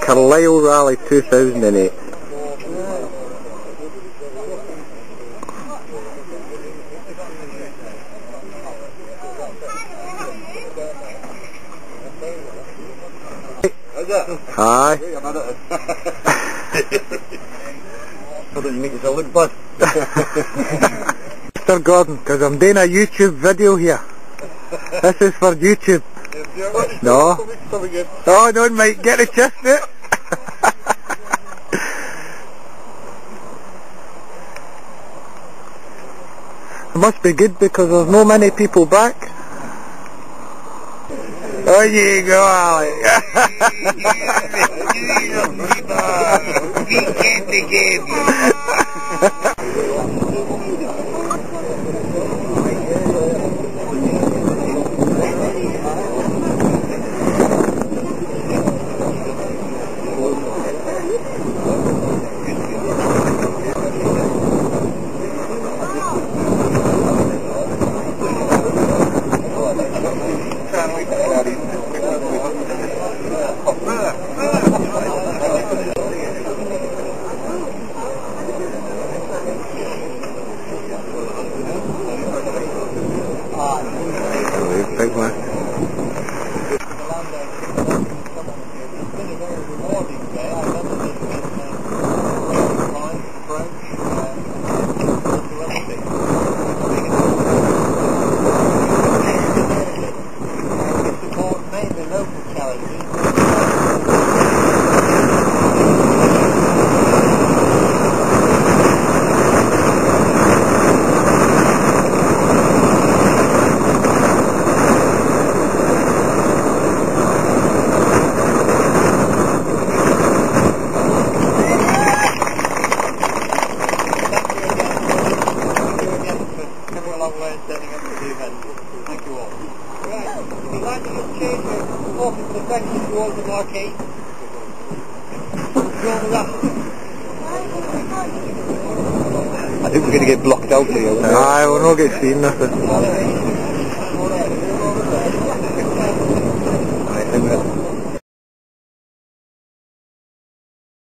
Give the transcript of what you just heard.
Carlisle Rally 2008. Hi. So that you make yourself look bad. Mr. Gordon, because I'm doing a YouTube video here. This is for YouTube. No. Good. Oh, no, mate, get the chestnut. it must be good because there's no many people back. Oh, you go, Alex. Thank you all. Right. You'd like to just your focus of the marquee. Go the left. I think we're going to get blocked out here. Aye, we'll not get seen nothing.